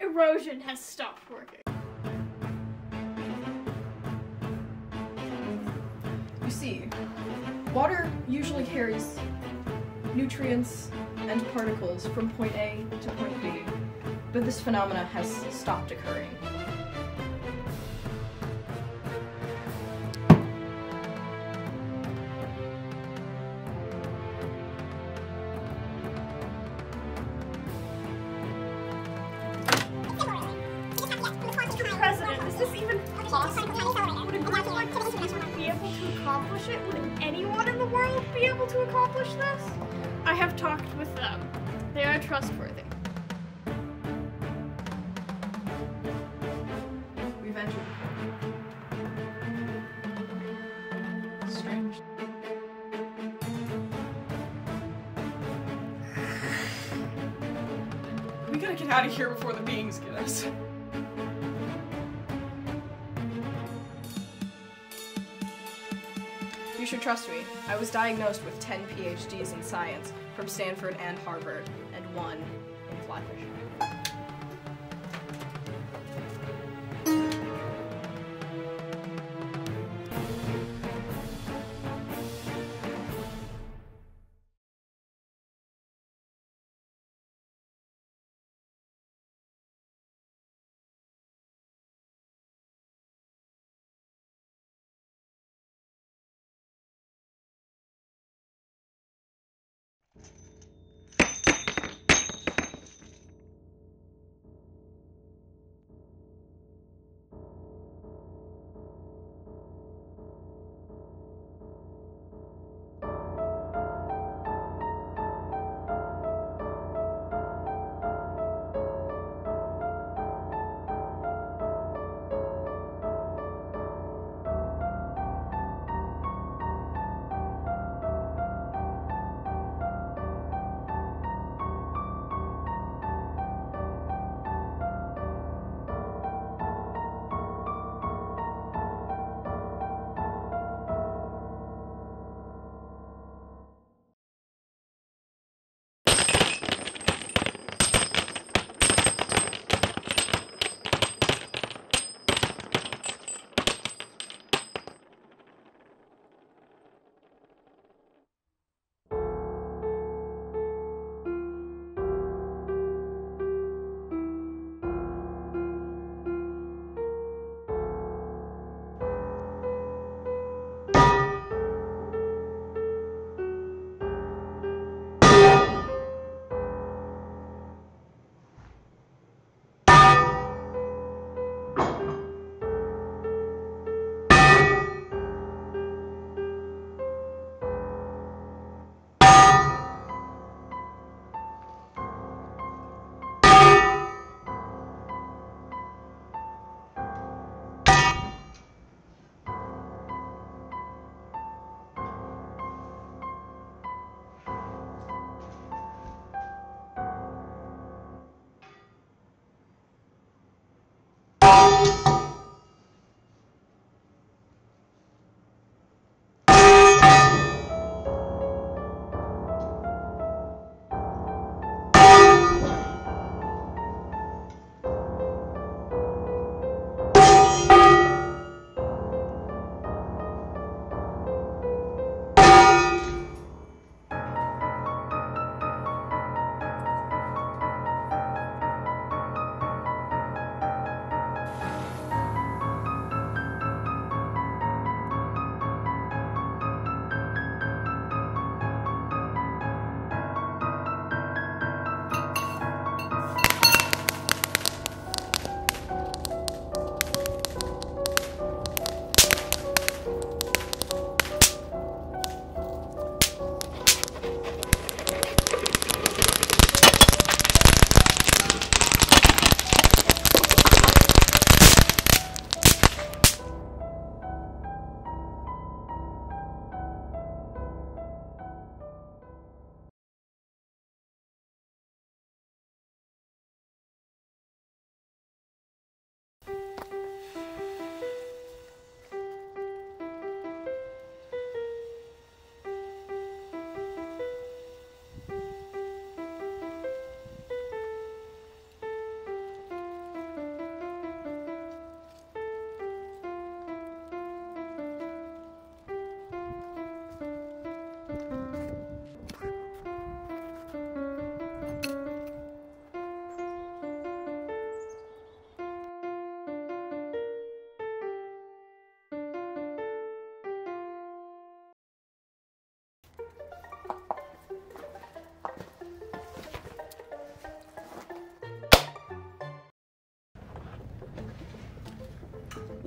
erosion has stopped working. You see, water usually carries nutrients and particles from point A to point B, but this phenomena has stopped occurring. Trustworthy. We've entered. Strange. We gotta get out of here before the beings get us. You should trust me. I was diagnosed with 10 PhDs in science from Stanford and Harvard, one in fly fishing.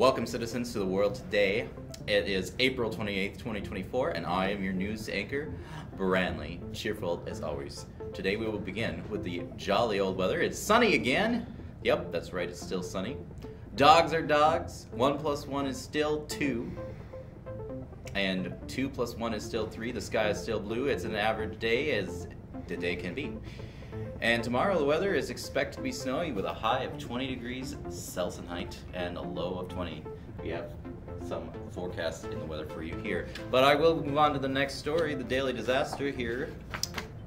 Welcome, citizens, to the world today. It is April 28th, 2024, and I am your news anchor, Branley, cheerful as always. Today we will begin with the jolly old weather. It's sunny again. Yep, that's right, it's still sunny. Dogs are dogs. One plus one is still two. And two plus one is still three. The sky is still blue. It's an average day as the day can be. And tomorrow the weather is expected to be snowy with a high of 20 degrees Celsius and a low of 20. We have some forecast in the weather for you here. But I will move on to the next story, the daily disaster here.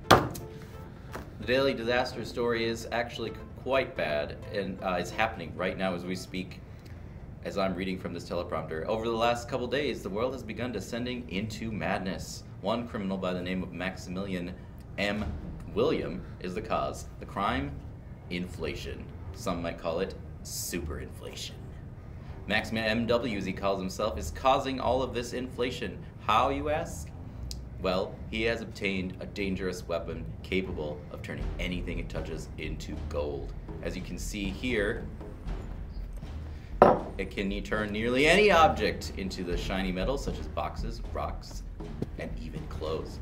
The daily disaster story is actually quite bad and uh, it's happening right now as we speak as I'm reading from this teleprompter. Over the last couple days, the world has begun descending into madness. One criminal by the name of Maximilian M. William is the cause. The crime? Inflation. Some might call it superinflation. Maximilian MW, as he calls himself, is causing all of this inflation. How, you ask? Well, he has obtained a dangerous weapon capable of turning anything it touches into gold. As you can see here, it can turn nearly any object into the shiny metal, such as boxes, rocks, and even clothes.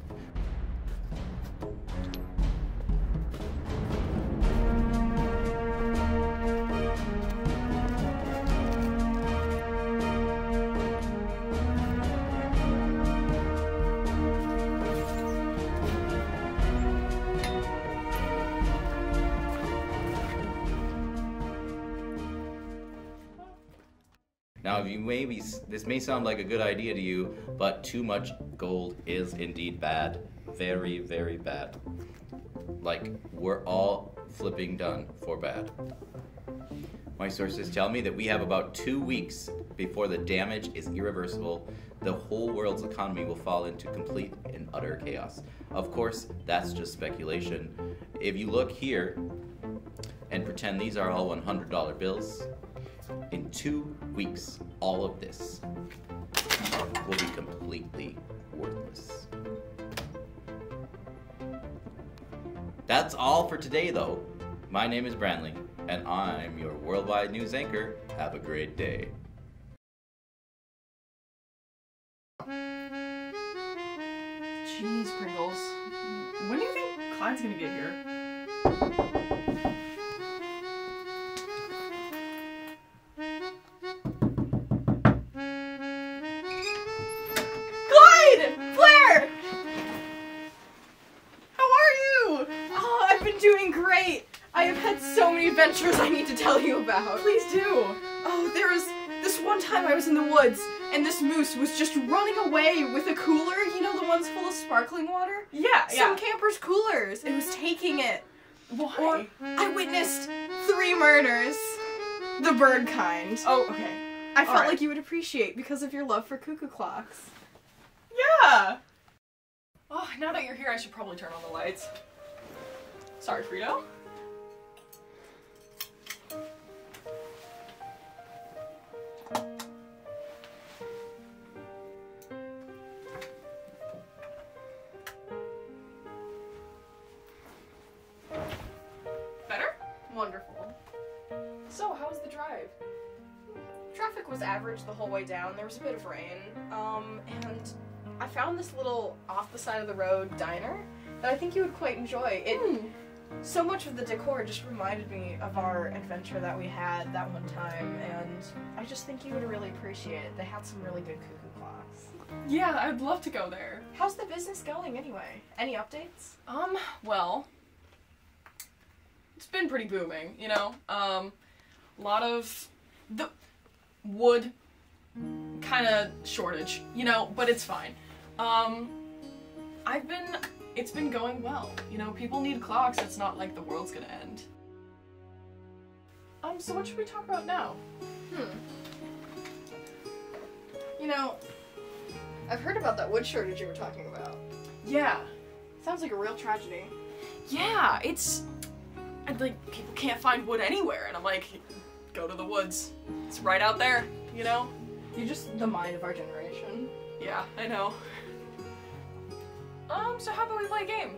Now, you may be, this may sound like a good idea to you, but too much gold is indeed bad. Very, very bad. Like, we're all flipping done for bad. My sources tell me that we have about two weeks before the damage is irreversible. The whole world's economy will fall into complete and utter chaos. Of course, that's just speculation. If you look here and pretend these are all $100 bills, in two weeks, all of this will be completely worthless. That's all for today, though. My name is Branley, and I'm your worldwide news anchor. Have a great day. Jeez, Pringles. When do you think Clyde's gonna get here? I have had so many adventures I need to tell you about. Please do. Oh, there was this one time I was in the woods and this moose was just running away with a cooler. You know the ones full of sparkling water? Yeah, Some yeah. campers' coolers. It was taking it. Why? Or I witnessed three murders. The bird kind. oh, okay. I felt alright. like you would appreciate because of your love for cuckoo clocks. Yeah. Oh, now that you're here, I should probably turn on the lights. Sorry, Frito. The whole way down. There was a bit of rain. Um, and I found this little off the side of the road diner that I think you would quite enjoy. It so much of the decor just reminded me of our adventure that we had that one time, and I just think you would really appreciate it. They had some really good cuckoo clocks. Yeah, I'd love to go there. How's the business going anyway? Any updates? Um, well, it's been pretty booming, you know. Um, a lot of the wood kind of shortage, you know, but it's fine. Um, I've been, it's been going well, you know. People need clocks. It's not like the world's gonna end. Um, so what should we talk about now? Hmm. You know, I've heard about that wood shortage you were talking about. Yeah, Sounds like a real tragedy. yeah, it's and like people can't find wood anywhere, and I'm like, go to the woods. It's right out there, you know. You're just the mind of our generation. Yeah, I know. Um, so how about we play a game?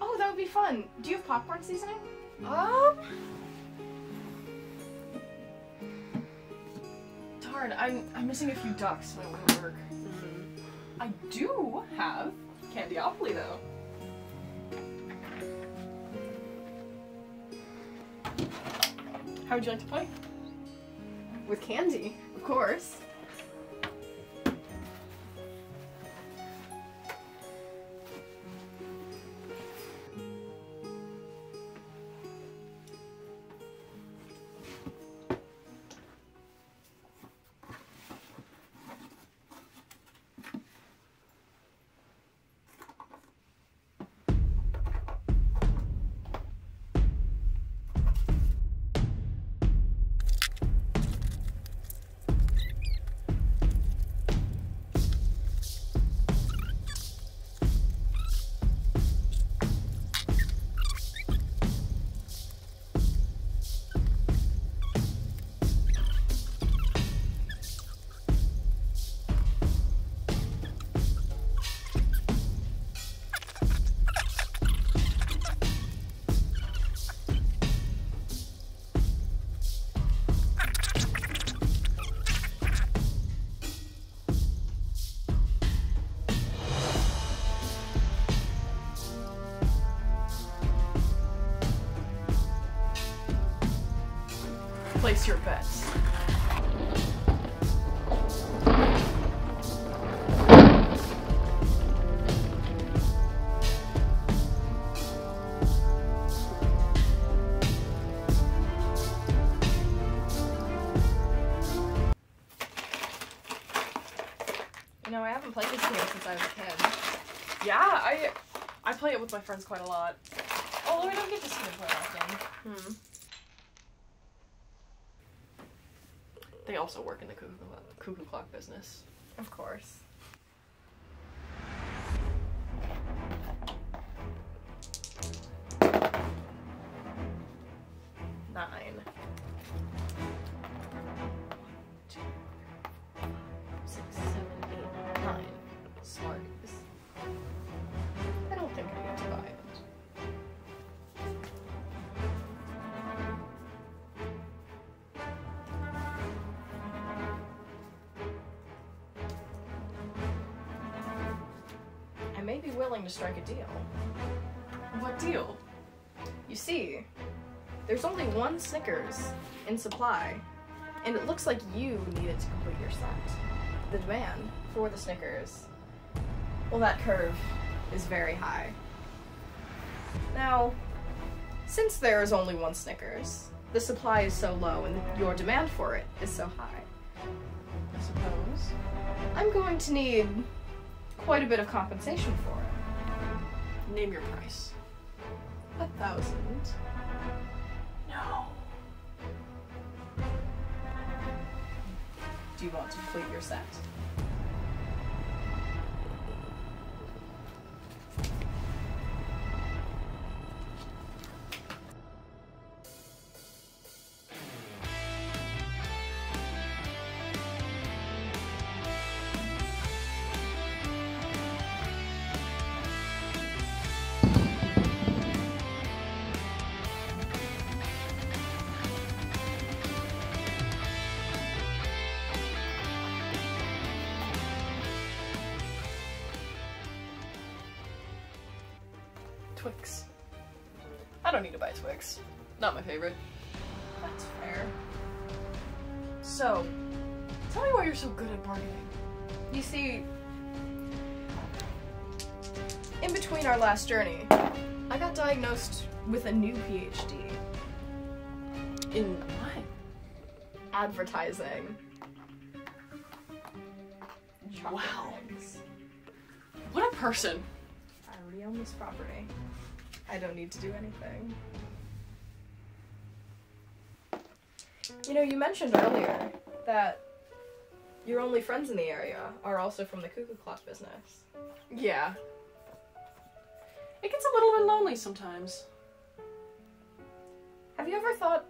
Oh, that would be fun. Do you have popcorn seasoning? Um, darn I'm I'm missing a few ducks, so that wouldn't work. I do have Candyopoly though. How would you like to play? With candy, of course. Your bets. You know, I haven't played this game since I was a kid. Yeah, I I play it with my friends quite a lot. Although I don't get to see them play often. Hmm. They also work in the cuckoo, clock- business. Of course. Be willing to strike a deal. What deal? You see, there's only one Snickers in supply, and it looks like you need it to complete your set. The demand for the Snickers, well, that curve is very high. Now, since there is only one Snickers, the supply is so low and your demand for it is so high. I suppose. I'm going to need quite a bit of compensation for it. Name your price. A thousand. No. Do you want to complete your set? Favorite. That's fair. So, tell me why you're so good at bargaining. You see, in between our last journey, I got diagnosed with a new PhD In what? advertising. Chocolate Wow. eggs. What a person. I already own this property. I don't need to do anything. You know, you mentioned earlier that your only friends in the area are also from the cuckoo clock business. Yeah. It gets a little bit lonely sometimes. Have you ever thought,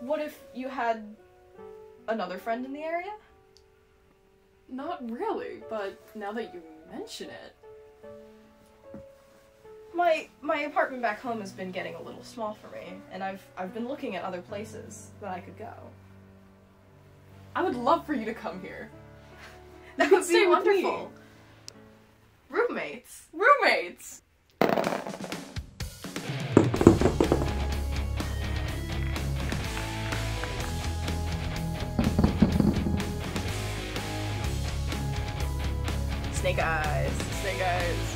what if you had another friend in the area? Not really, but now that you mention it. My my apartment back home has been getting a little small for me, and I've I've been looking at other places that I could go. I would love for you to come here. That would be with me. wonderful. Roommates. Roommates. Snake eyes. Snake eyes.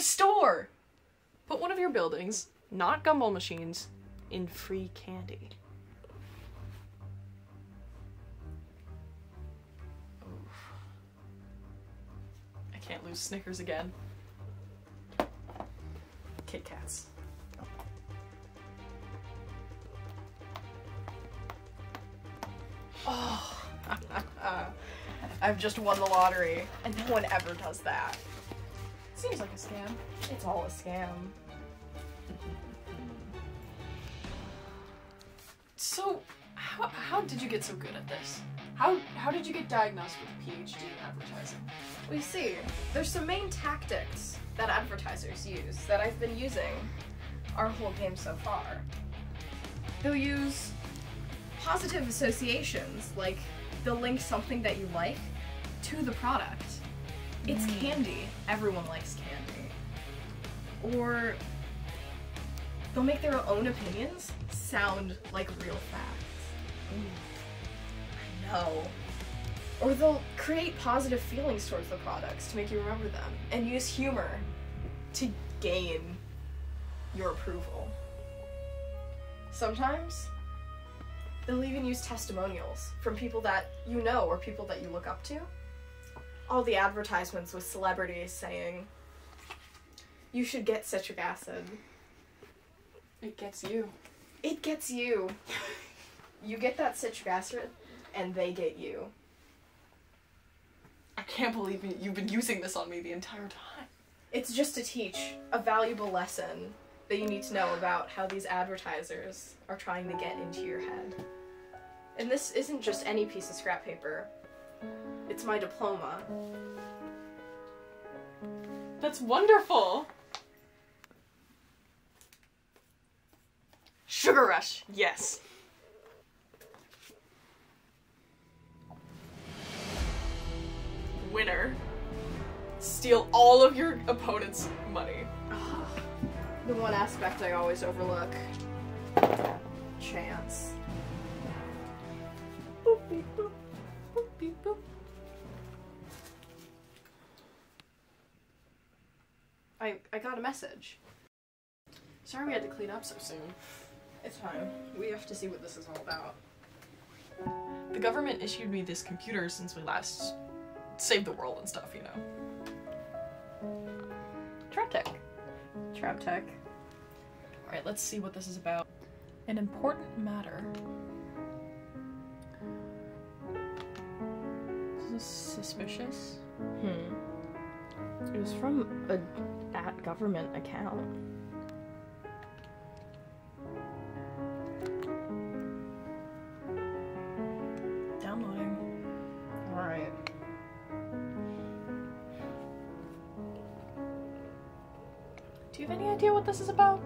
Store! Put one of your buildings, not gumball machines, in free candy. I can't lose Snickers again. Kit Kats. Oh. I've just won the lottery, and no one ever does that. Seems like a scam. It's all a scam. So, how, how did you get so good at this? How, how did you get diagnosed with a PhD in advertising? We see, there's some main tactics that advertisers use that I've been using our whole game so far. They'll use positive associations, like they'll link something that you like to the product. It's mm. candy. Everyone likes candy. Or they'll make their own opinions sound like real facts. Mm. I know. Or they'll create positive feelings towards the products to make you remember them and use humor to gain your approval. Sometimes they'll even use testimonials from people that you know or people that you look up to. All the advertisements with celebrities saying, you should get citric acid. It gets you. It gets you. you get that citric acid, and they get you. I can't believe you- you've been using this on me the entire time. It's just to teach a valuable lesson that you need to know about how these advertisers are trying to get into your head. And this isn't just any piece of scrap paper. It's my diploma. That's wonderful. Sugar Rush, yes. Winner. Steal all of your opponent's money. The one aspect I always overlook. Chance. Boop, beep, boop. I, I got a message. Sorry we had to clean up so soon. It's fine. We have to see what this is all about. The government issued me this computer since we last saved the world and stuff, you know. Trap Tech. Trap Tech. Alright, let's see what this is about. An important matter. This is suspicious. Hmm. It was from a at government account. Downloading. Alright. Do you have any idea what this is about?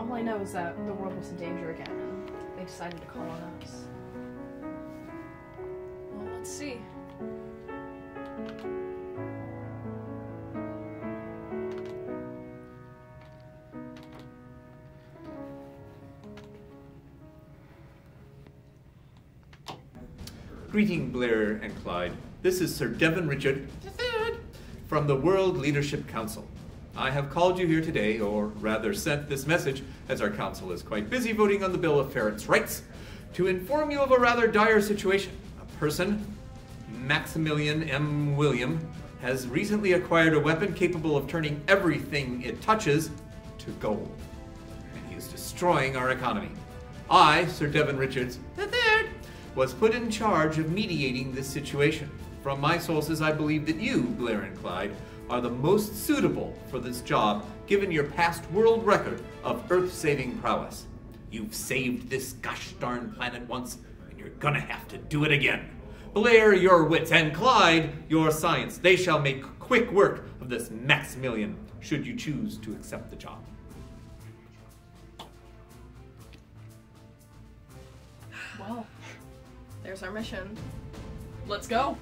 All I know is that the world was in danger again and they decided to call Greeting, Blair and Clyde. This is Sir Devon Richard from the World Leadership Council. I have called you here today, or rather sent this message, as our council is quite busy voting on the Bill of Ferrets' Rights, to inform you of a rather dire situation. A person, Maximilian M. William, has recently acquired a weapon capable of turning everything it touches to gold. And he is destroying our economy. I, Sir Devon Richards was put in charge of mediating this situation. From my sources, I believe that you, Blair and Clyde, are the most suitable for this job given your past world record of earth saving prowess. You've saved this gosh darn planet once, and you're gonna have to do it again. Blair, your wits, and Clyde, your science. They shall make quick work of this Maximilian, should you choose to accept the job. Well, there's our mission. Let's go.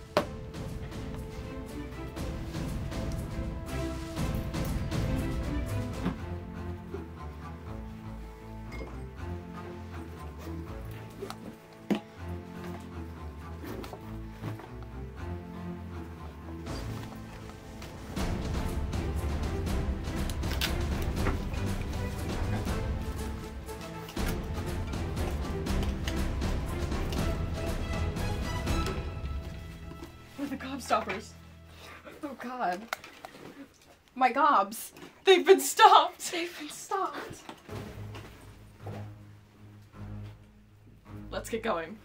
They've been stopped. They've been stopped. Let's get going.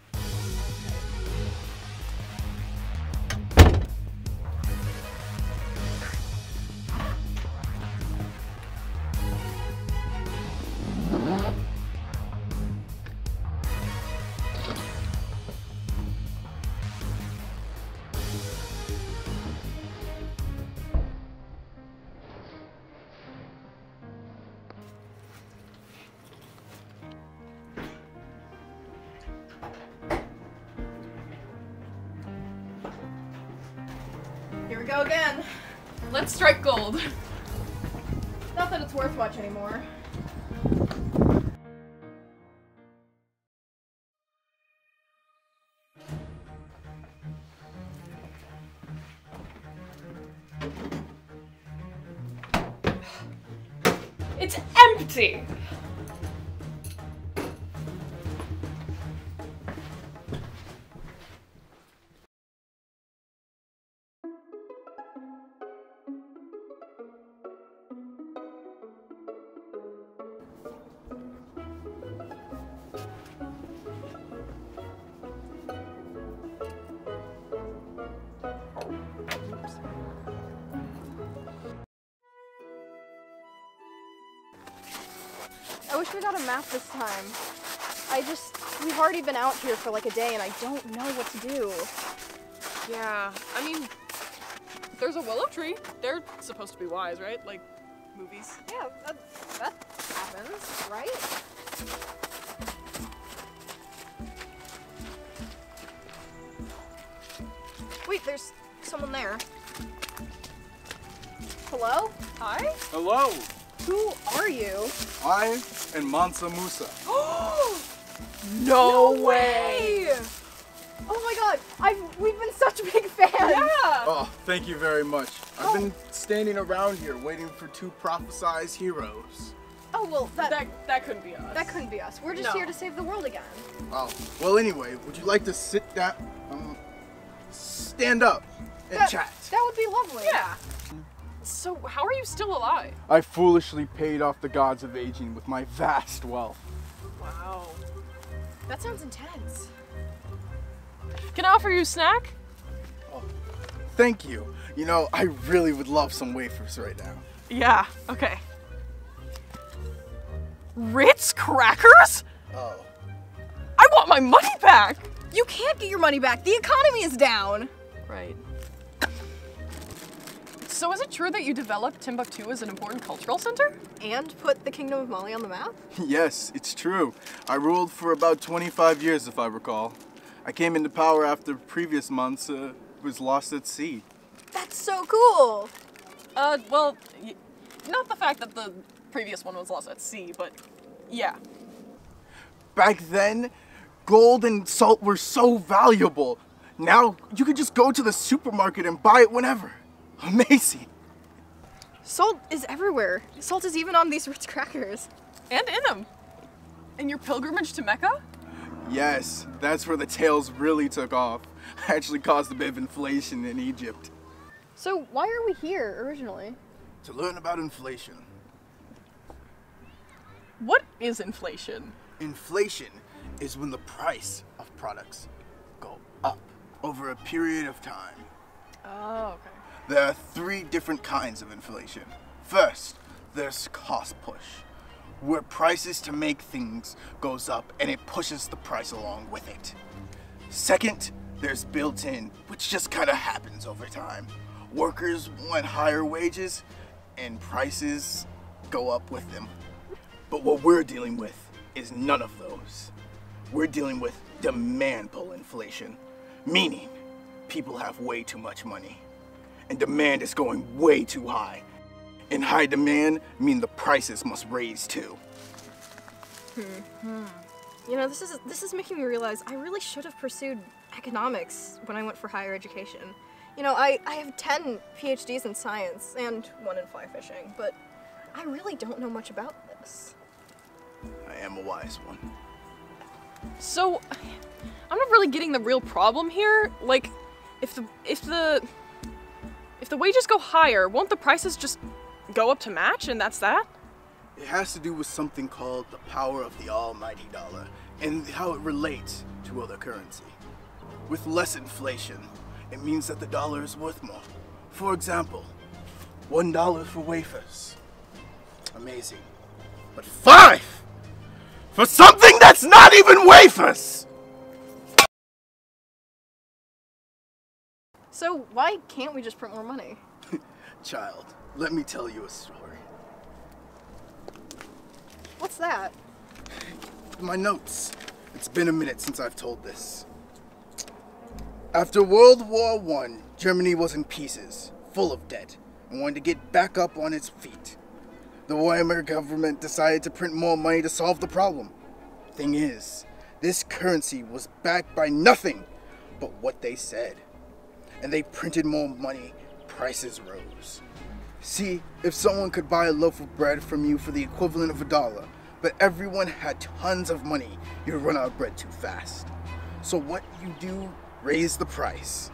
Empty! I wish we got a map this time. I just, we've already been out here for like a day and I don't know what to do. Yeah, I mean, there's a willow tree. They're supposed to be wise, right? Like movies. Yeah, that, that happens, right? Wait, there's someone there. Hello? Hi? Hello, Who are you? I am Mansa Musa. No, way! Oh my god, I've we've been such big fans. Yeah. Oh, thank you very much. I've been standing around here waiting for two prophesized heroes. Oh well, that that, That that couldn't be us. That couldn't be us. We're just No. here to save the world again. Oh, well, anyway, would you like to sit down, um, stand up and That, chat? that would be lovely. Yeah. So how are you still alive? I foolishly paid off the gods of aging with my vast wealth. Wow. That sounds intense. Can I offer you a snack? Oh, thank you. You know, I really would love some wafers right now. Yeah. Okay. Ritz crackers? Oh. I want my money back. You can't get your money back. The economy is down. Right. So is it true that you developed Timbuktu as an important cultural center? And put the Kingdom of Mali on the map? Yes, it's true. I ruled for about 25 years, if I recall. I came into power after previous mansa uh, was lost at sea. That's so cool. Uh, well, y- not the fact that the previous one was lost at sea, but yeah. Back then, gold and salt were so valuable. Now you could just go to the supermarket and buy it whenever. Amazing. Salt is everywhere. Salt is even on these Ritz crackers. And in them. And your pilgrimage to Mecca? Yes, that's where the tales really took off. Actually caused a bit of inflation in Egypt. So why are we here originally? To learn about inflation. What is inflation? Inflation is when the price of products go up over a period of time. Oh, okay. There are three different kinds of inflation. First, there's cost push, where prices to make things goes up and it pushes the price along with it. Second, there's built-in, which just kind of happens over time. Workers want higher wages and prices go up with them. But what we're dealing with is none of those. We're dealing with demand pull inflation, meaning people have way too much money and demand is going way too high. And high demand mean the prices must raise too. Hmm. You know, this is this is making me realize I really should have pursued economics when I went for higher education. You know, I, I have 10 PhDs in science and one in fly fishing, but I really don't know much about this. I am a wise one. So, I'm not really getting the real problem here. Like, if the if the if the wages go higher, won't the prices just go up to match, and that's that? It has to do with something called the power of the almighty dollar and how it relates to other currency. With less inflation, it means that the dollar is worth more. For example, one dollar for wafers. Amazing. But five for something that's not even wafers! So why can't we just print more money? Child, let me tell you a story. What's that? my notes. It's been a minute since I've told this. After World War One, Germany was in pieces, full of debt, and wanted to get back up on its feet. The Weimar government decided to print more money to solve the problem. Thing is, this currency was backed by nothing but what they said. And they printed more money, prices rose. See, if someone could buy a loaf of bread from you for the equivalent of a dollar, but everyone had tons of money, you'd run out of bread too fast. So what you do, raise the price.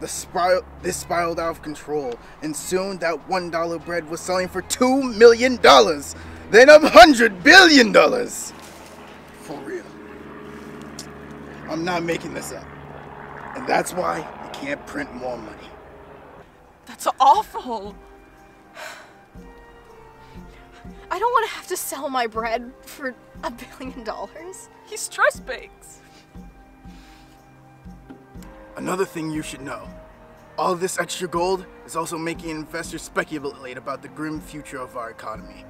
The spiral, this spiraled out of control, and soon that one dollar bread was selling for two million dollars, then a hundred billion dollars. For real. I'm not making this up, and that's why can't print more money. That's awful. I don't want to have to sell my bread for a billion dollars. He stress bakes. Another thing you should know all this extra gold is also making investors speculate about the grim future of our economy.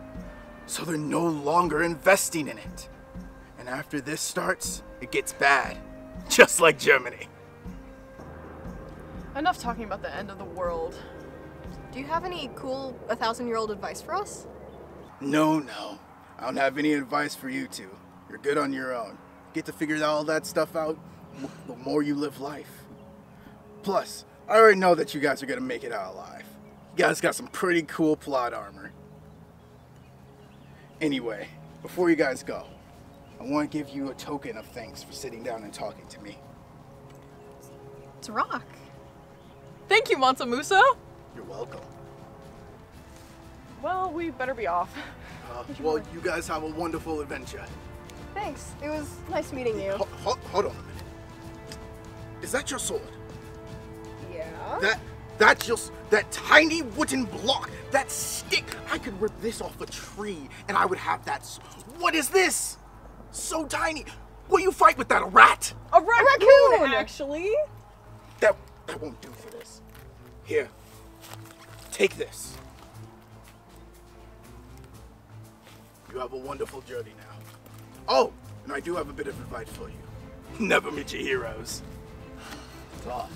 So they're no longer investing in it. And after this starts, it gets bad. Just like Germany. Enough talking about the end of the world. Do you have any cool, a thousand year old advice for us? No, no. I don't have any advice for you two. You're good on your own. Get to figure all that stuff out the more you live life. Plus, I already know that you guys are gonna make it out alive. You guys got some pretty cool plot armor. Anyway, before you guys go, I want to give you a token of thanks for sitting down and talking to me. It's a rock. Thank you, Mansa Musa. You're welcome. Well, we better be off. Uh, well, you guys have a wonderful adventure. Thanks. It was nice meeting you. Ho- ho- hold on a minute. Is that your sword? Yeah. That that's just that tiny wooden block, that stick. I could rip this off a tree and I would have that. What is this? So tiny. Will you fight with that? A rat? A raccoon, raccoon! actually. That that won't do for this. Here. Take this. You have a wonderful journey now. Oh, and I do have a bit of advice for you. Never meet your heroes. Ah.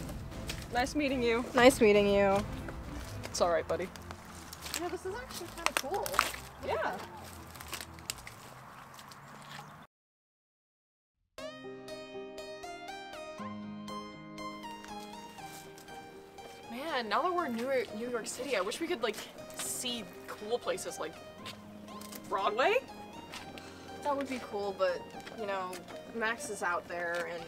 Nice meeting you. Nice meeting you. It's all right, buddy. Yeah, this is actually kind of cool. Yeah. Man, now that we're in New York, New York City, I wish we could like see cool places like Broadway. That would be cool, but you know, Max is out there and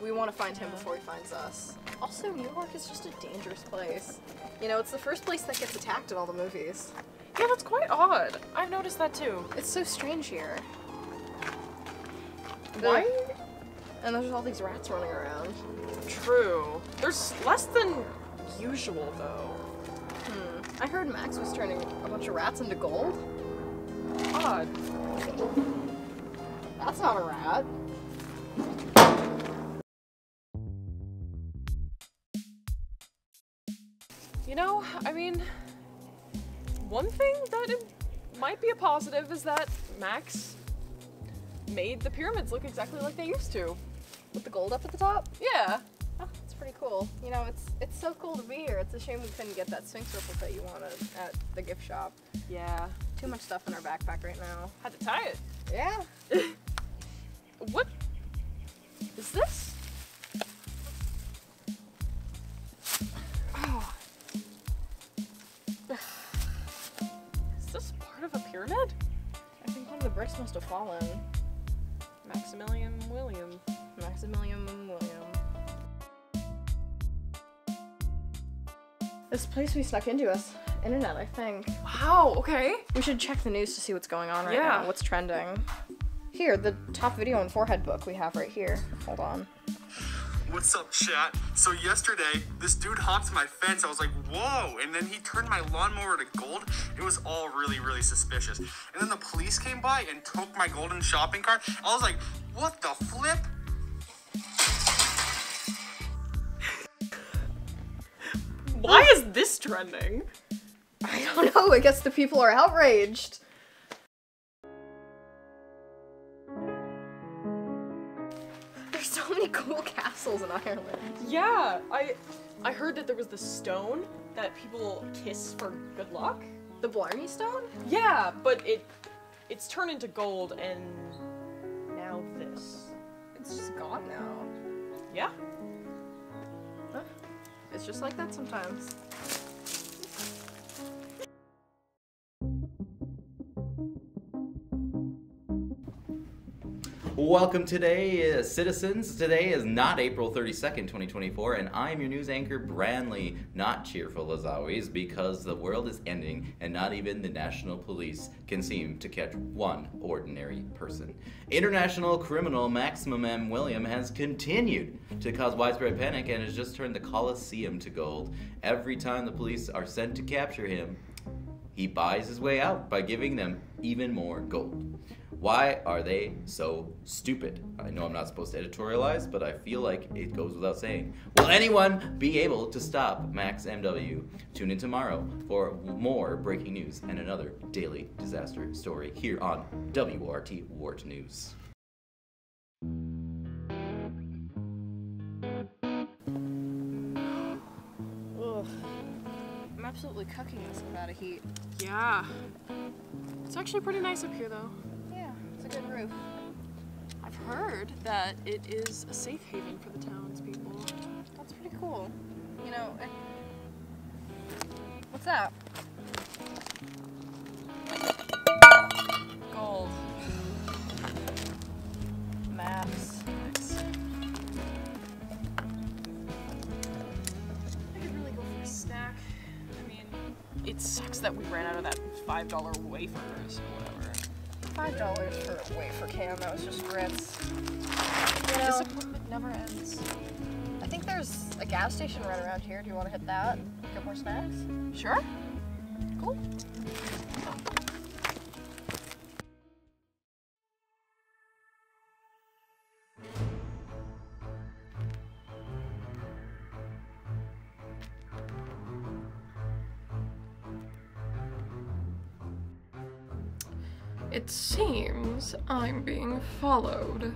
we want to find him before he finds us. Also, New York is just a dangerous place. You know, it's the first place that gets attacked in all the movies. Yeah, that's quite odd. I've noticed that too. It's so strange here. Why? And there's all these rats running around. True. There's less than usual though. Hmm. I heard Max was turning a bunch of rats into gold. Odd. That's not a rat. You know, I mean, one thing that it might be a positive is that Max made the pyramids look exactly like they used to. With the gold up at the top? Yeah. Pretty cool. You know, it's it's so cool to be here. It's a shame we couldn't get that Sphinx replica that you wanted at the gift shop. Yeah. Too much stuff in our backpack right now. Had to tie it. Yeah. What is this? Oh. Is this part of a pyramid? I think one of the bricks must have fallen. Maximilian William. Maximilian William. This place we snuck into us. Internet, I think. Wow, okay. We should check the news to see what's going on right Yeah. now. What's trending? Here, the top video and forehead book we have right here. Hold on. What's up, chat? So yesterday, this dude hopped my fence. I was like, whoa! And then he turned my lawnmower to gold. It was all really, really suspicious. And then the police came by and took my golden shopping cart. I was like, what the flip? Why is this trending? I don't know. I guess the people are outraged. There's so many cool castles in Ireland. Yeah, I I heard that there was the stone that people kiss for good luck. The Blarney Stone? Yeah, but it it's turned into gold and now this. It's just gone now. Yeah. It's just like that sometimes. Welcome today, uh, citizens. Today is not April 32nd, 2024, and I'm your news anchor, Branley. Not cheerful as always, because the world is ending, and not even the National Police can seem to catch one ordinary person. International criminal Maximum M. William has continued to cause widespread panic and has just turned the Colosseum to gold. Every time the police are sent to capture him, he buys his way out by giving them even more gold. Why are they so stupid? I know I'm not supposed to editorialize, but I feel like it goes without saying. Will anyone be able to stop Max MW? Tune in tomorrow for more breaking news and another daily disaster story here on WRT Wart News. Ugh. I'm absolutely cooking this without a heat. Yeah. It's actually pretty nice up here though. Roof. I've heard that it is a safe haven for the townspeople. That's pretty cool. You know, what's that? Gold. Maps. I could really go for a snack. I mean, it sucks that we ran out of that five dollar wafers or whatever. Five dollars for a wafer can. That was just grits. You know, Disappointment never ends. I think there's a gas station right around here. Do you want to hit that? Get more snacks? Sure. Cool. I'm being followed.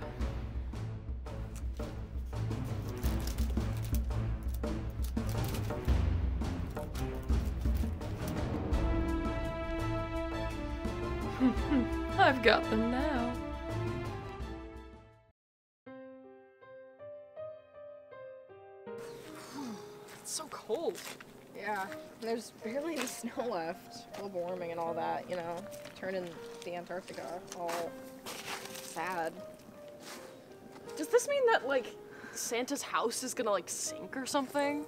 I've got them now. It's so cold. Yeah. There's barely any snow left. Global warming and all that, you know, turning the Antarctica all sad. Does this mean that like Santa's house is gonna like sink or something?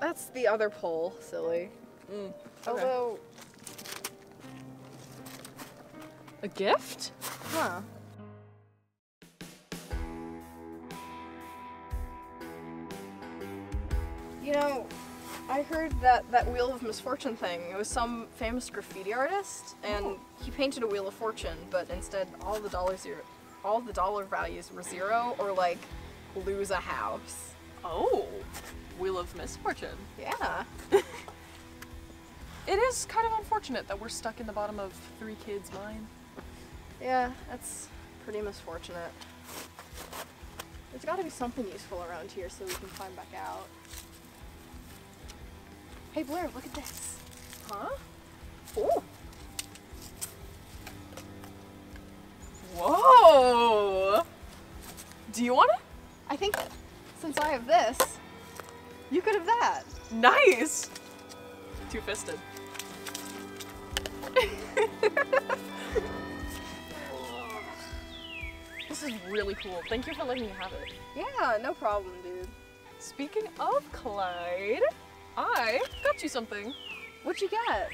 That's the other pole, silly. Mm, Although, A gift? Huh. You know, I heard that that Wheel of Misfortune thing. It was some famous graffiti artist, and oh. he painted a Wheel of Fortune, but instead all the dollar zero, all the dollar values were zero, or like lose a house. Oh, Wheel of Misfortune. Yeah. It is kind of unfortunate that we're stuck in the bottom of three kids' mine. Yeah, that's pretty misfortunate. There's got to be something useful around here so we can climb back out. Hey Blair, look at this. Huh? Oh, Whoa! Do you want it? I think since I have this, you could have that. Nice! Two fisted. this is really cool. Thank you for letting me have it. Yeah, no problem, dude. Speaking of Clyde, I got you something. What'd you get?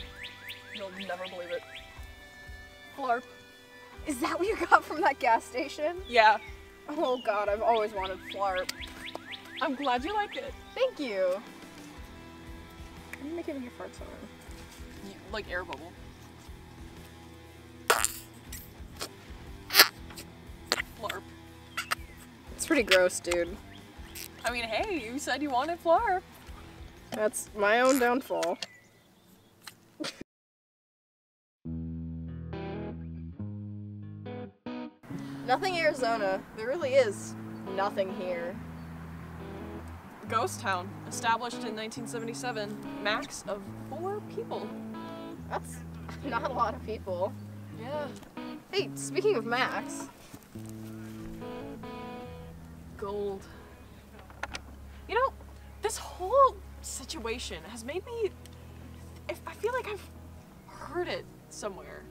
You'll never believe it. Flarp. Is that what you got from that gas station? Yeah, Oh god, I've always wanted Flarp. I'm glad you like it. Thank you. I'm making your fart sound. You, like air bubble. Flarp. It's pretty gross, dude. I mean, hey, you said you wanted Flarp. That's my own downfall. nothing Arizona. There really is nothing here. Ghost Town, established in 1977, max of four people. That's not a lot of people. Yeah. Hey, speaking of Max, Gold. You know, this whole situation has made me. If I feel like I've heard it somewhere.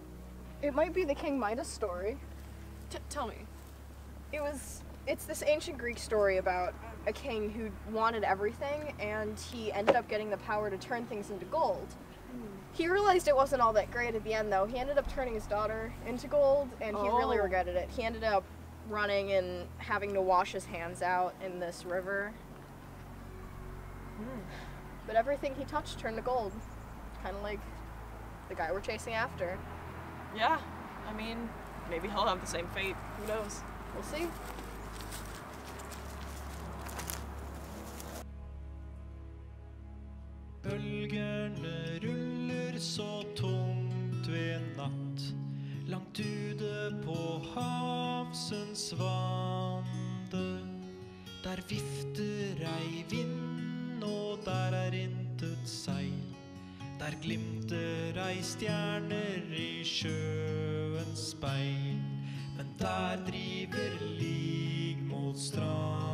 it might be the King Midas story. T- tell me. It was. It's this ancient Greek story about a king who wanted everything, and he ended up getting the power to turn things into gold. He realized it wasn't all that great at the end, though. He ended up turning his daughter into gold, and he really Oh. regretted it. He ended up running and having to wash his hands out in this river. Hmm. But everything he touched turned to gold. Kind of like the guy we're chasing after. Yeah. I mean, maybe he'll have the same fate. Who knows? We'll see. Bølgene ruller så tungt ved natt, langt ute på havsens vande. Der vifter ei vind, og der er intet seil. Der glimter ei stjerner i sjøens speil, men der driver lig mot strande.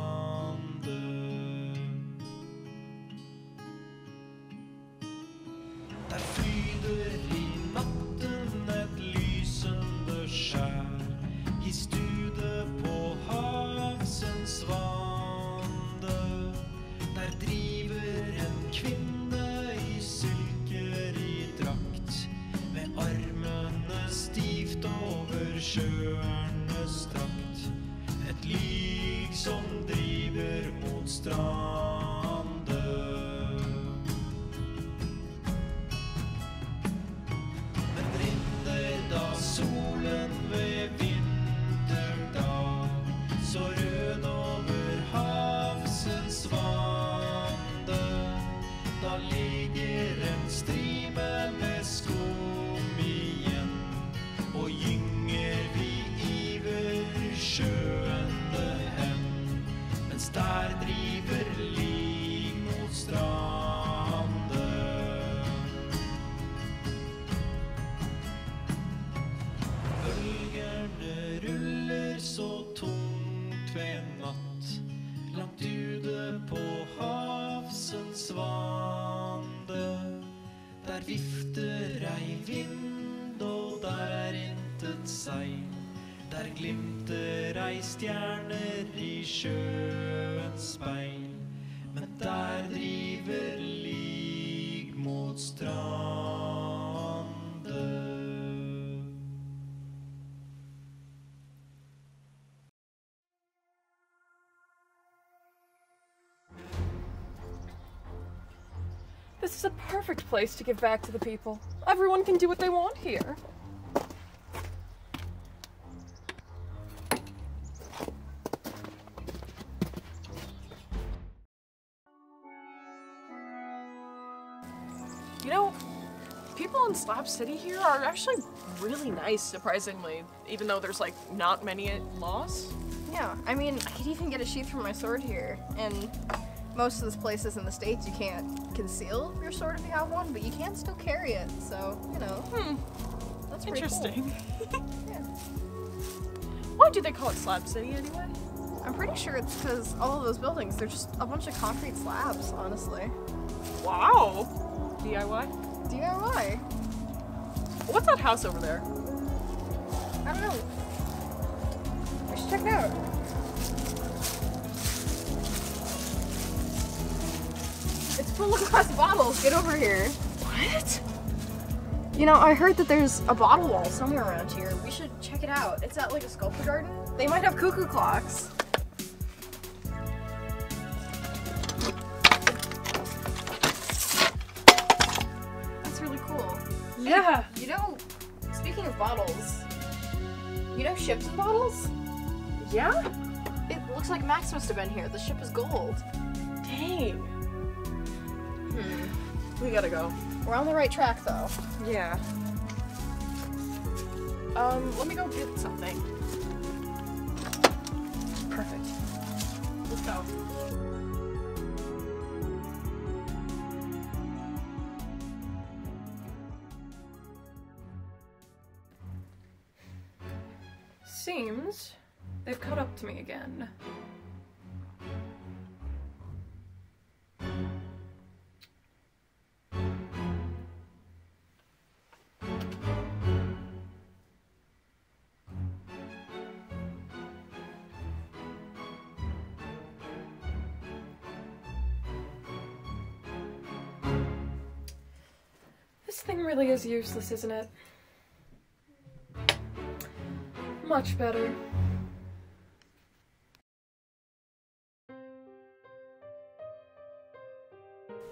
This is a perfect place to give back to the people. Everyone can do what they want here. You know, people in Slab City here are actually really nice, surprisingly, even though there's like not many laws. Yeah, I mean, I could even get a sheath for my sword here, and most of the places in the States you can't conceal your sword if you have one, but you can still carry it, so, you know. Hmm. That's pretty cool. Interesting. Yeah. Why do they call it Slab City anyway? I'm pretty sure it's because all of those buildings, they're just a bunch of concrete slabs, honestly. Wow. DIY? DIY. What's that house over there? I don't know. We should check it out. It's full of glass bottles. Get over here. What? You know, I heard that there's a bottle wall somewhere around here. We should check it out. It's at like a sculpture garden. They might have cuckoo clocks. That's really cool. Yeah. You know, speaking of bottles, you know ships and bottles? Yeah? It looks like Max must have been here. The ship is gold. We gotta go. We're on the right track though. Yeah. Um, let me go get something. Perfect. Let's go. Seems they've caught up to me again. Thing really is useless, isn't it? Much better.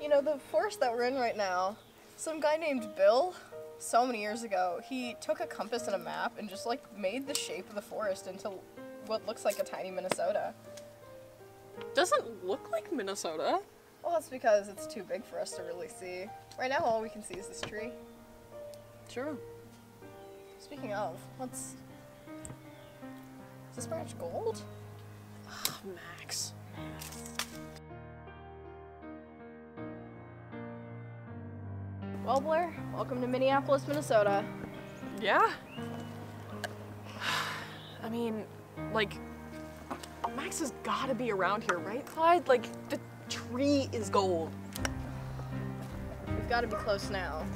You know, the forest that we're in right now, some guy named Bill, so many years ago, he took a compass and a map and just like made the shape of the forest into what looks like a tiny Minnesota. Doesn't look like Minnesota. Well, that's because it's too big for us to really see. Right now, all we can see is this tree. True. Speaking of, what's. Is this branch gold? Oh, Max. Well, Blair, welcome to Minneapolis, Minnesota. Yeah. I mean, like, Max has gotta be around here, right, Clyde? Like, the tree is gold. We've got to be close now.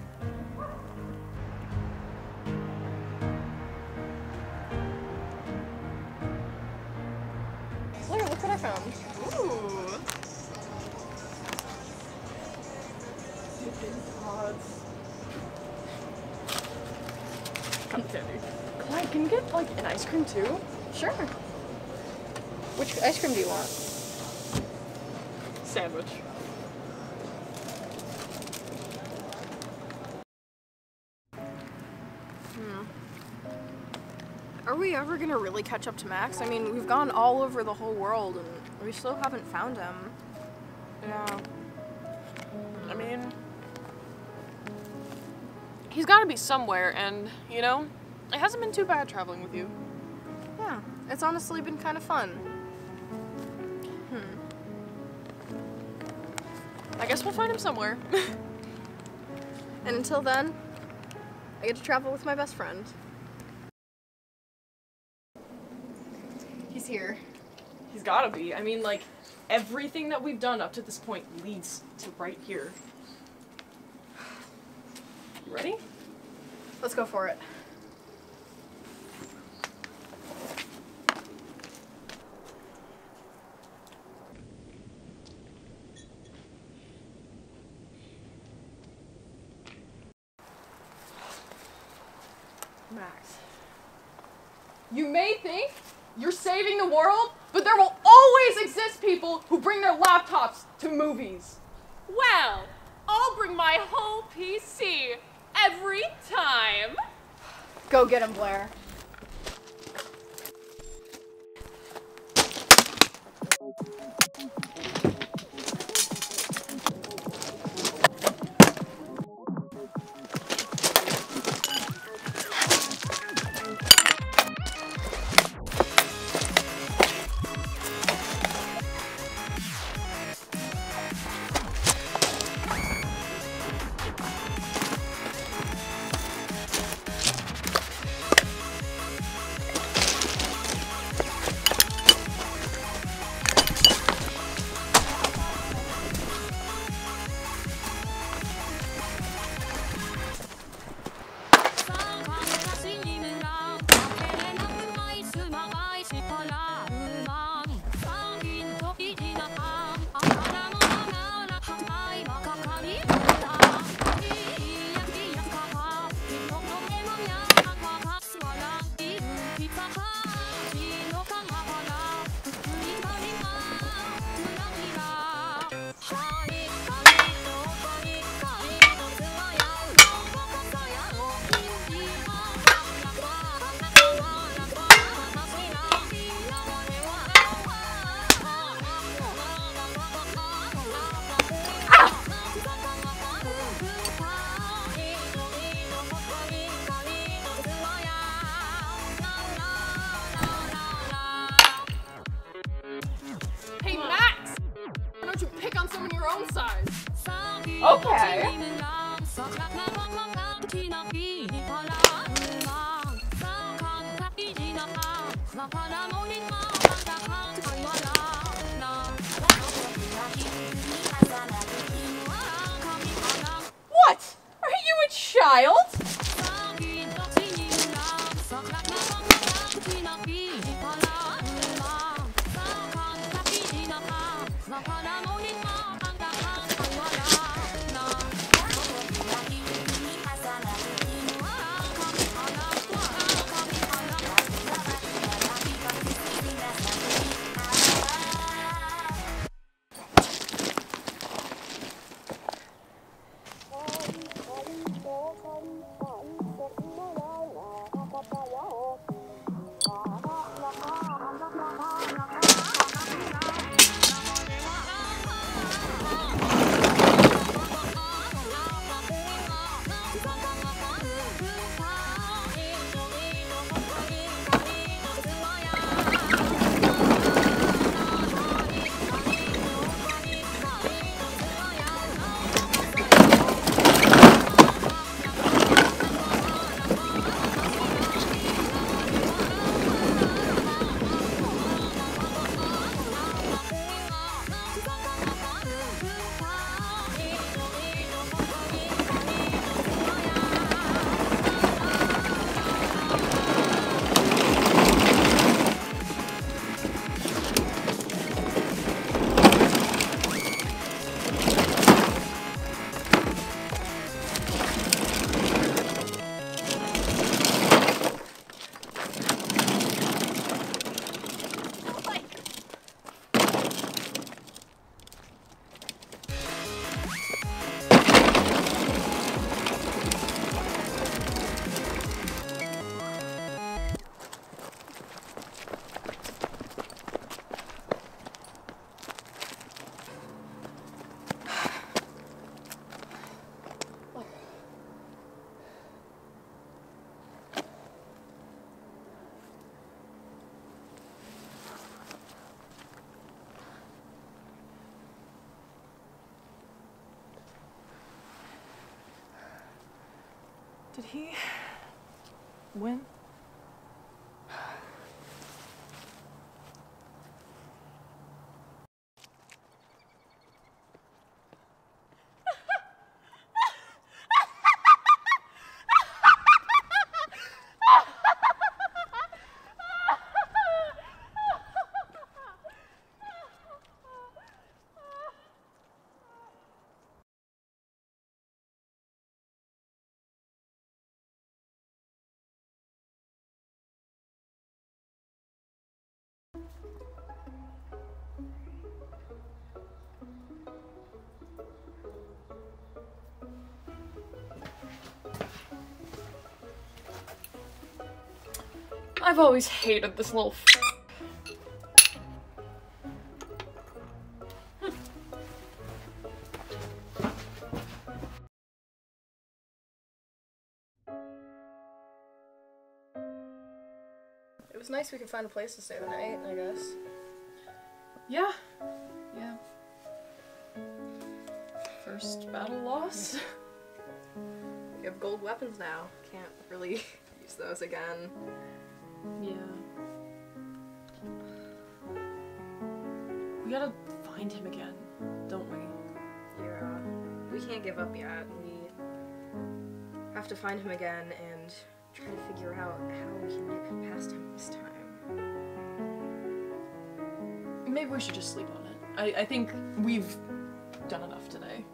Blair, look what I found. Ooh. Cotton candy. Clyde, can you get, like, an ice cream too? Sure. Which ice cream do you want? Sandwich. Ever gonna really catch up to Max? I mean, we've gone all over the whole world and we still haven't found him. Yeah. I mean, he's gotta be somewhere, and, you know, it hasn't been too bad traveling with you. Yeah, it's honestly been kind of fun. Hmm. I guess we'll find him somewhere. And until then, I get to travel with my best friend. He's here. He's gotta be. I mean, like, everything that we've done up to this point leads to right here. You ready? Let's go for it. Max. You may think you're saving the world, but there will always exist people who bring their laptops to movies. Well, I'll bring my whole PC every time. Go get him, Blair. Did he win? I've always hated this little f- It was nice we could find a place to stay the night, I guess. Yeah. Yeah. First battle loss. We have gold weapons now. Can't really use those again. Yeah. We gotta find him again, don't we? Yeah. We can't give up yet. We have to find him again and try to figure out how we can get past him this time. Maybe we should just sleep on it. I, I think we've done enough today.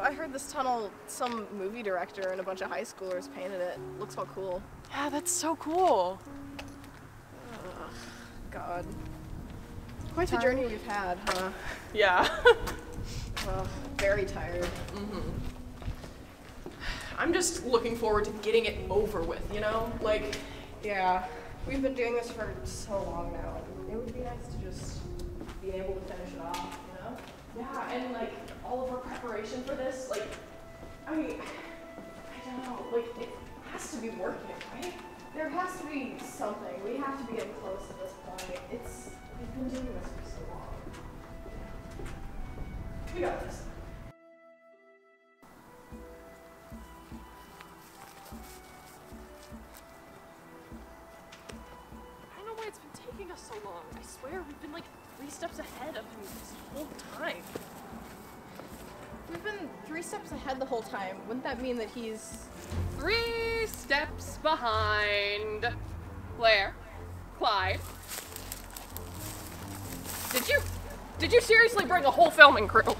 I heard this tunnel, some movie director and a bunch of high schoolers painted it. Looks all cool. Yeah, that's so cool. Ugh, God. Quite the journey we've had, huh? Yeah. Well, very tired. Mm-hmm. I'm just looking forward to getting it over with, you know? Like, Yeah. We've been doing this for so long now. It would be nice to just be able to finish it off, you know? yeah, and like all of our preparation for this, like, I mean, I don't know, like, it has to be working, right? There has to be something. We have to be getting close at this point. It's we've been doing this for so long. We got this. I don't know why it's been taking us so long. I swear we've been like three steps ahead of him this whole time. Three steps ahead the whole time. Wouldn't that mean that he's Three steps behind. Blair. Clyde. Did you did you seriously bring a whole filming crew?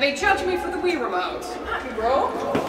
And they judge me for the Wii remote. Happy, bro.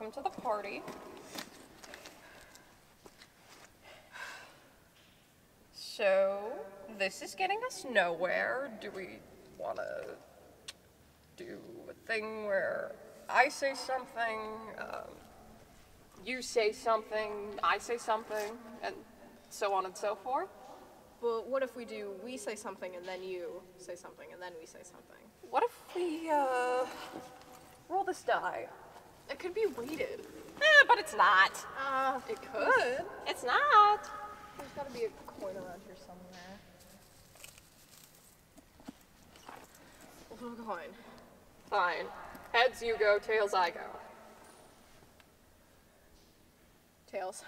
Welcome to the party. So, this is getting us nowhere. Do we want to do a thing where I say something, um, you say something, I say something, and so on and so forth? Well, what if we do we say something and then you say something and then we say something? What if we, uh, roll this die? It could be weighted. Eh, but it's not. Uh, it could. It's not. There's gotta be a coin around here somewhere. A little coin. Fine. Heads you go, tails I go. Tails.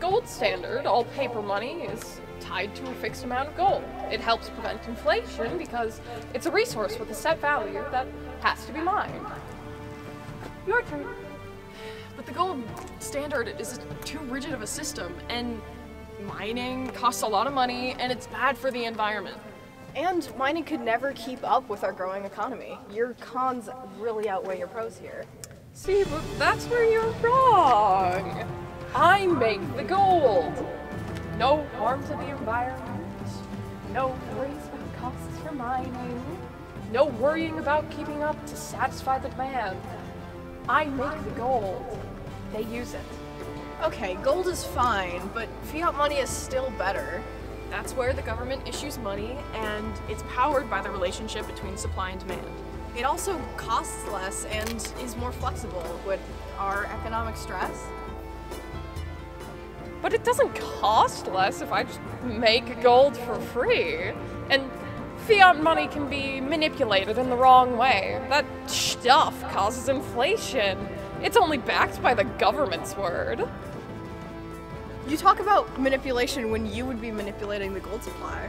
Gold standard, all paper money is tied to a fixed amount of gold. It helps prevent inflation because it's a resource with a set value that has to be mined. Your turn. But the gold standard is too rigid of a system, and mining costs a lot of money, and it's bad for the environment. And mining could never keep up with our growing economy. Your cons really outweigh your pros here. See, but that's where you're wrong. I make the gold. No harm to the environment. No worries about costs for mining. No worrying about keeping up to satisfy the demand. I make the gold. They use it. Okay, gold is fine, but fiat money is still better. That's where the government issues money, and it's powered by the relationship between supply and demand. It also costs less and is more flexible with our economic stress. But it doesn't cost less if I just make gold for free. And fiat money can be manipulated in the wrong way. That stuff causes inflation. It's only backed by the government's word. You talk about manipulation when you would be manipulating the gold supply.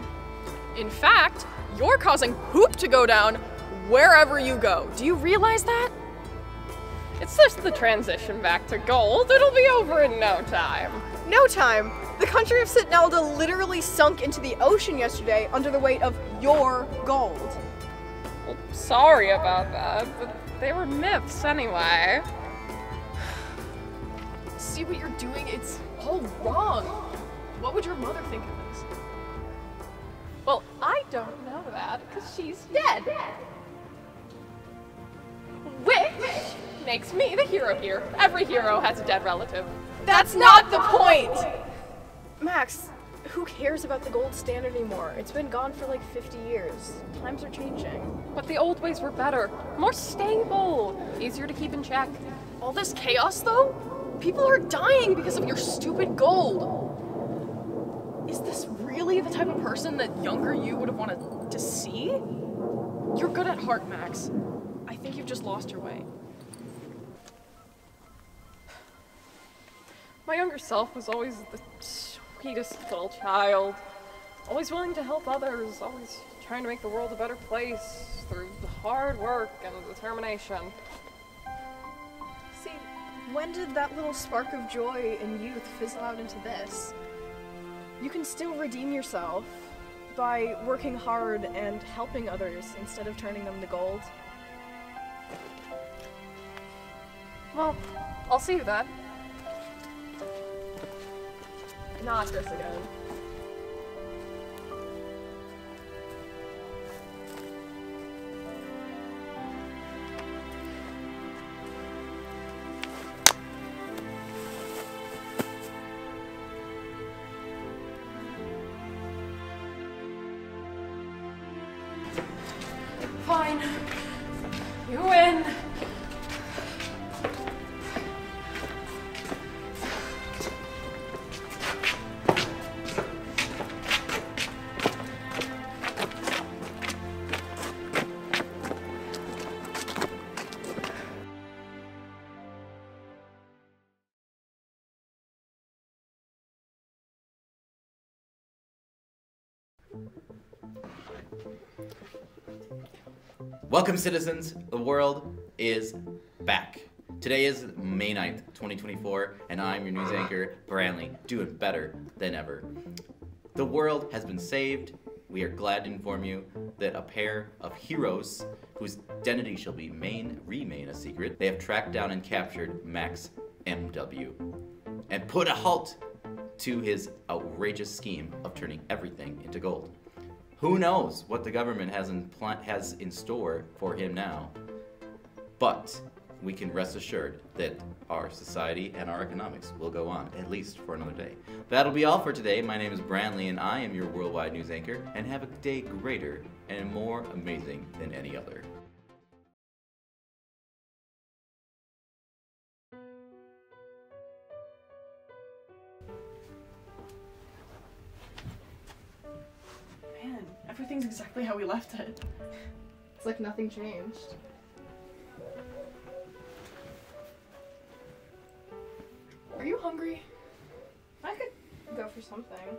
In fact, you're causing hoop to go down wherever you go. Do you realize that? It's just the transition back to gold. It'll be over in no time. No time! The country of Sitnelda literally sunk into the ocean yesterday under the weight of your gold. Well, sorry about that, but they were myths anyway. See what you're doing? It's all wrong. What would your mother think of this? Well, I don't know that because she's dead. Which makes me the hero here. Every hero has a dead relative. That's not the point! Max, who cares about the gold standard anymore? It's been gone for like 50 years. Times are changing. But the old ways were better, more stable, easier to keep in check. All this chaos, though? People are dying because of your stupid gold. Is this really the type of person that younger you would have wanted to see? You're good at heart, Max. I think you've just lost your way. My younger self was always the sweetest little child. Always willing to help others, always trying to make the world a better place through hard work and determination. See, when did that little spark of joy and youth fizzle out into this? You can still redeem yourself by working hard and helping others instead of turning them to gold. Well, I'll see you then. Not this again. Welcome, citizens. The world is back. Today is May 9th, 2024, and I'm your news anchor, Branley, doing better than ever. The world has been saved. We are glad to inform you that a pair of heroes, whose identity shall be main, remain a secret, they have tracked down and captured Max MW and put a halt to his outrageous scheme of turning everything into gold. Who knows what the government has in has in store for him now? But we can rest assured that our society and our economics will go on, at least for another day. That'll be all for today. My name is Branley, and I am your worldwide news anchor, and have a day greater and more amazing than any other. Everything's exactly how we left it. It's like nothing changed. Are you hungry? I could go for something.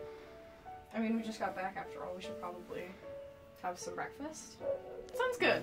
I mean, we just got back after all. We should probably have some breakfast. Sounds good.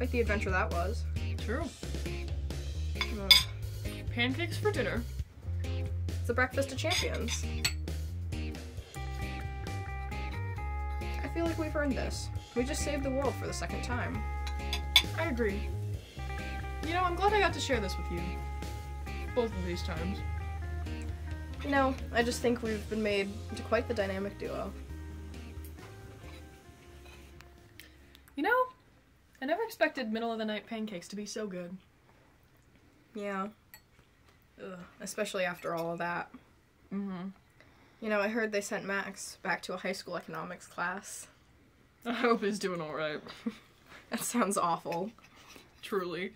Quite the adventure that was. True. Ugh. Pancakes for dinner. It's a breakfast of champions. I feel like we've earned this. We just saved the world for the second time. I agree. You know, I'm glad I got to share this with you. Both of these times. You know, I just think we've been made into quite the dynamic duo. Expected middle of the night pancakes to be so good. Yeah. Ugh, especially after all of that. Mm-hmm. You know, I heard they sent Max back to a high school economics class. I hope he's doing alright. That sounds awful. Truly.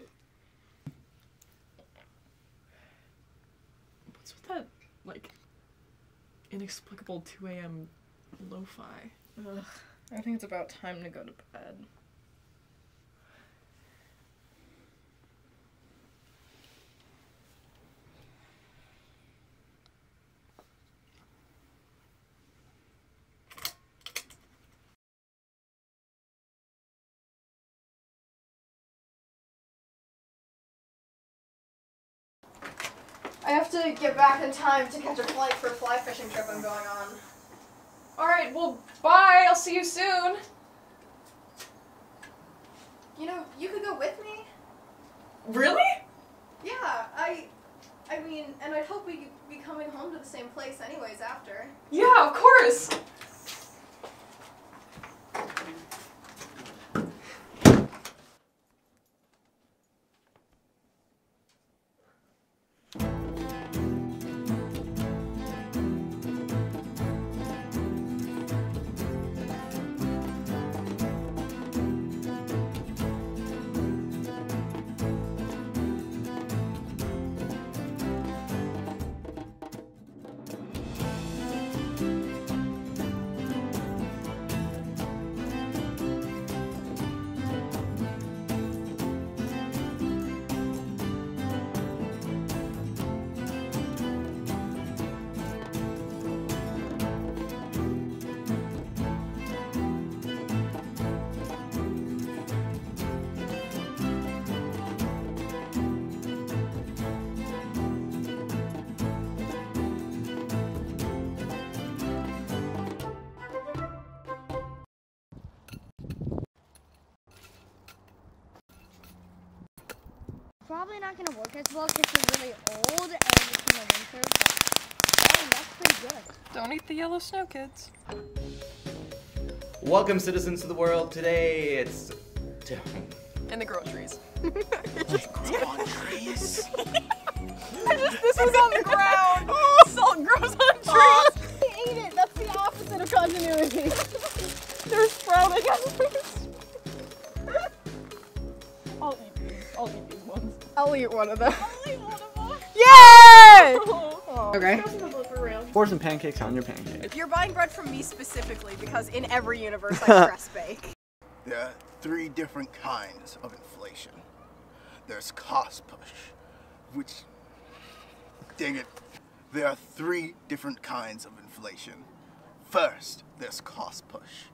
What's with that, like, inexplicable 2 a.m. lo fi? Ugh, I think it's about time to go to bed. To get back in time to catch a flight for a fly fishing trip I'm going on. Alright, well, bye. I'll see you soon. You know, you could go with me. Really? Yeah, I, I mean, and I'd hope we could be coming home to the same place anyways after. Yeah, of course. Not gonna work as well because they're really old and it's in the winter, but oh, that's pretty good. Don't eat the yellow snow, kids. Welcome, citizens of the world. Today it's. And the groceries. Just on trees. this is on the ground. Oh. Salt grows on trees. Oh. I ate it. That's the opposite of continuity. ones. I'll eat one of them. Yay! Okay. Okay. Pour some pancakes on your pancake. You're buying bread from me specifically because in every universe I stress bake. There are three different kinds of inflation. There's cost push, which. Dang it. There are three different kinds of inflation. First, there's cost push,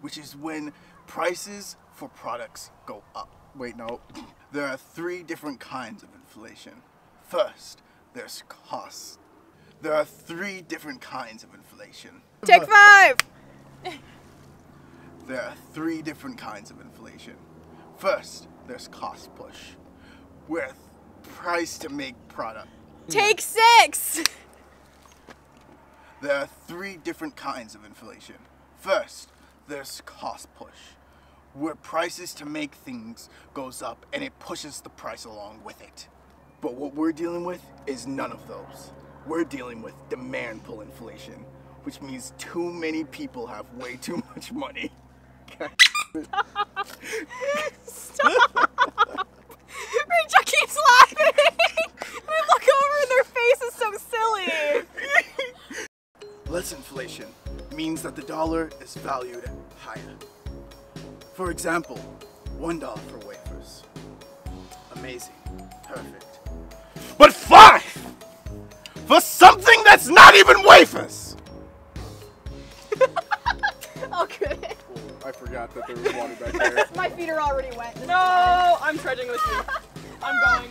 which is when prices for products go up. Wait, no. There are three different kinds of inflation. First, there's cost. There are three different kinds of inflation. Take five. There are three different kinds of inflation. First, there's cost push, with price to make product. Take six. There are three different kinds of inflation. First, there's cost push, where prices to make things goes up and it pushes the price along with it. But what we're dealing with is none of those. We're dealing with demand pull inflation, which means too many people have way too much money. Stop! Rachel keeps laughing. I look over and their face is so silly. Less inflation means that the dollar is valued higher. For example, one dollar for wafers. Amazing. Perfect. But five! For something that's not even wafers! Oh, okay. Oh, I forgot that there was water back there. My feet are already wet. No, I'm trudging with you. I'm going.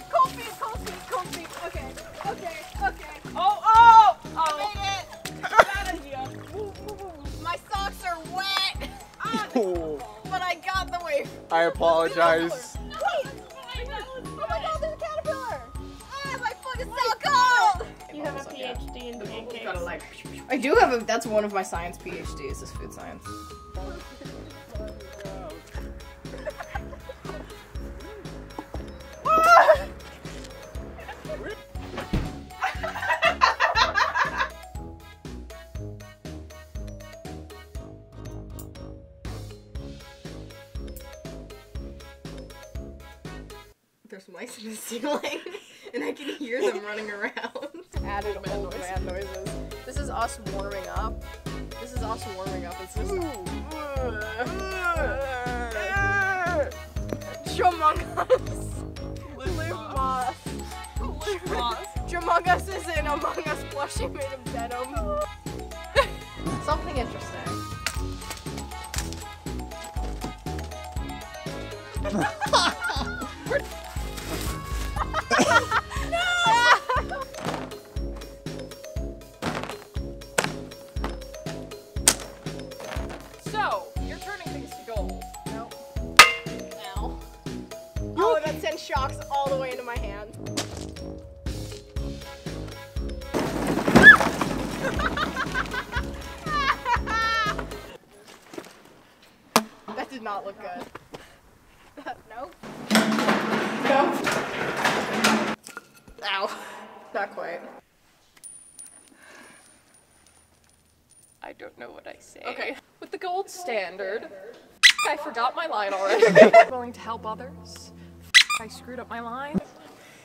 So cold! You have a PhD in pancakes. I do have a. That's one of my science PhDs. Is food science. Ow. Oh, that sent shocks all the way into my hand. that did not look good. nope. Nope. Ow. Not quite. I don't know what I say. Okay, with the gold standard, I forgot my line already. Willing to help others. I screwed up my line.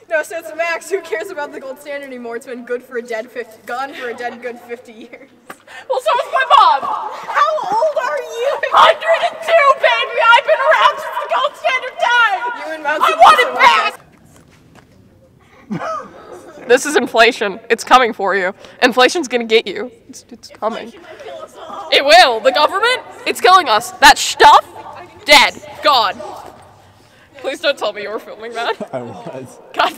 No, so it's Max. Who cares about the gold standard anymore? It's been good for a dead 50, gone for a dead good 50 years. Well, so is my mom. How old are you? 102, baby. I've been around since the gold standard time. You and Mount I want it back. This is inflation. It's coming for you. Inflation's gonna get you. It's, it's coming. It will. The government, it's killing us. That stuff, dead, gone. Please don't tell me you were filming that. I was. God.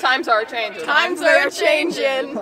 Times are changing. Times are changing.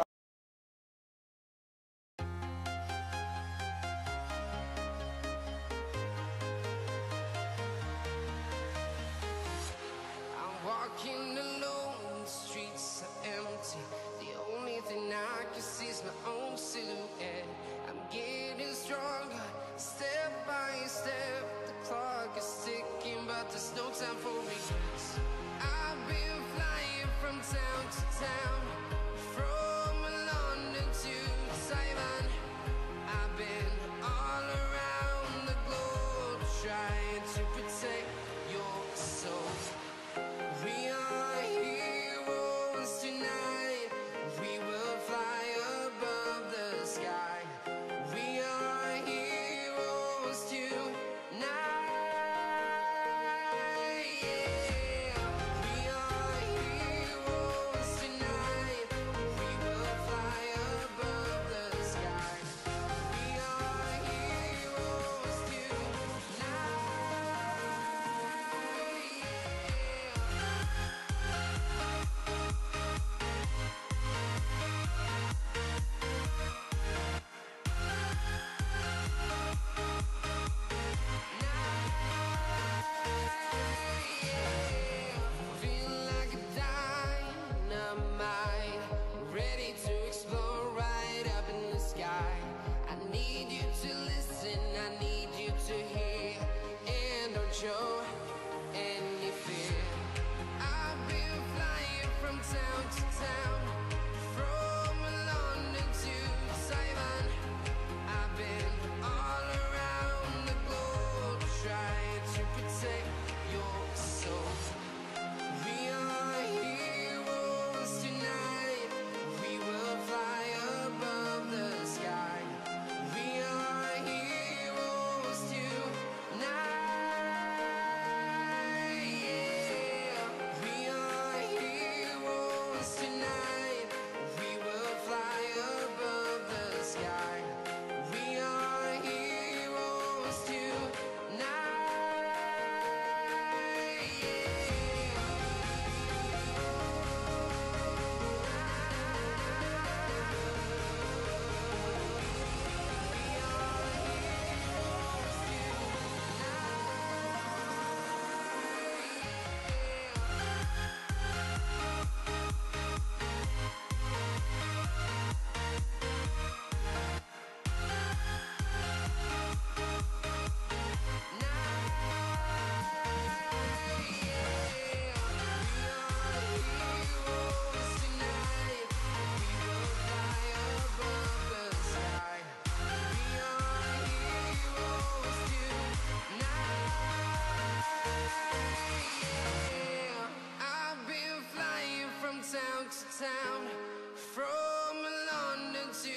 to town, from London to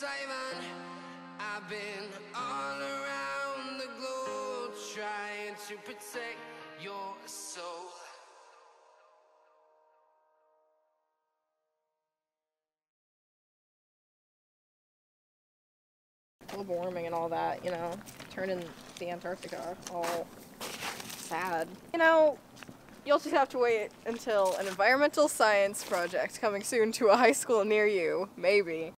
Taiwan. I've been all around the globe trying to protect your soul. global warming and all that, you know, turning the Antarctica all sad. You know, You'll just have to wait until an environmental science project coming soon to a high school near you, maybe,